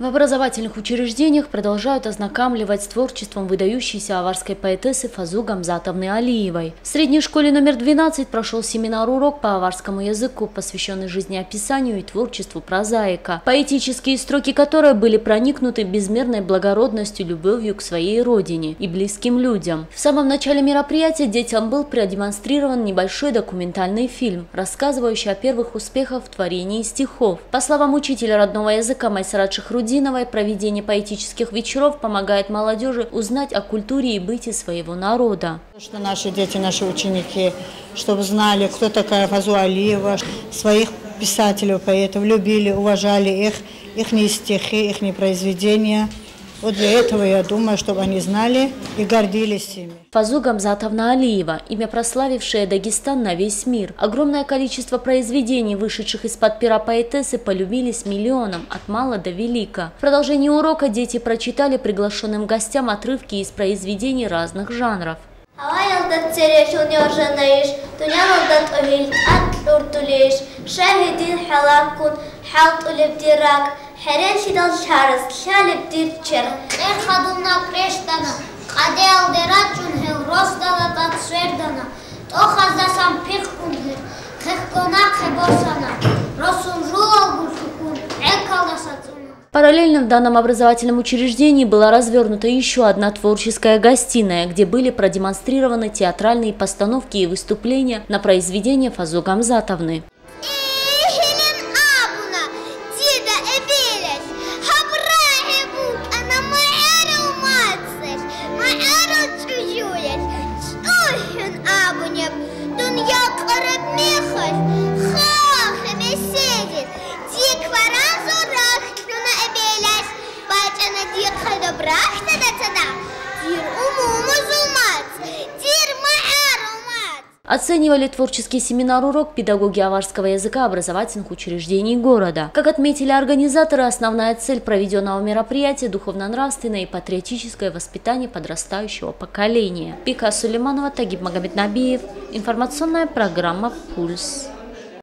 В образовательных учреждениях продолжают ознакомливать с творчеством выдающейся аварской поэтессы Фазу Гамзатовны Алиевой. В средней школе номер 12 прошел семинар-урок по аварскому языку, посвященный жизнеописанию и творчеству прозаика, поэтические строки которой были проникнуты безмерной благородностью, любовью к своей родине и близким людям. В самом начале мероприятия детям был продемонстрирован небольшой документальный фильм, рассказывающий о первых успехах в творении стихов. По словам учителя родного языка Майсарат Шахрудина, Грудиновой проведение поэтических вечеров помогает молодежи узнать о культуре и быте своего народа. Что наши дети, наши ученики, чтобы знали, кто такая Фазу Алиева, своих писателей, поэтов, любили, уважали их, их стихи, их произведения – вот для этого я думаю, чтобы они знали и гордились ими. Фазу Гамзатовна Алиева, имя прославившее Дагестан на весь мир. Огромное количество произведений, вышедших из-под пера поэтессы, полюбились миллионам, от мала до велика. В продолжении урока дети прочитали приглашенным гостям отрывки из произведений разных жанров. Алайалдат ჰერენშიდან შარას ხალებ დირჩერ ერხადუნა კრეშტანა ყადეალდე რაჭუნ ჰელ როსდალა ბაცვერდანა ტოხაზდა სამ ფიხკუნდერ ხეხკონა ხებორსანა როსუნ жулал гурсукун экаласацу Параллельно в данном образовательном учреждении была развернута еще одна творческая гостиная, где были продемонстрированы театральные постановки и выступления на произведения Фазу Гамзатовны. Оценивали творческий семинар-урок педагоги аварского языка образовательных учреждений города. Как отметили организаторы, основная цель проведенного мероприятия – духовно-нравственное и патриотическое воспитание подрастающего поколения. Пика Сулейманова, Тагиб Магомед Набиев. Информационная программа «Пульс».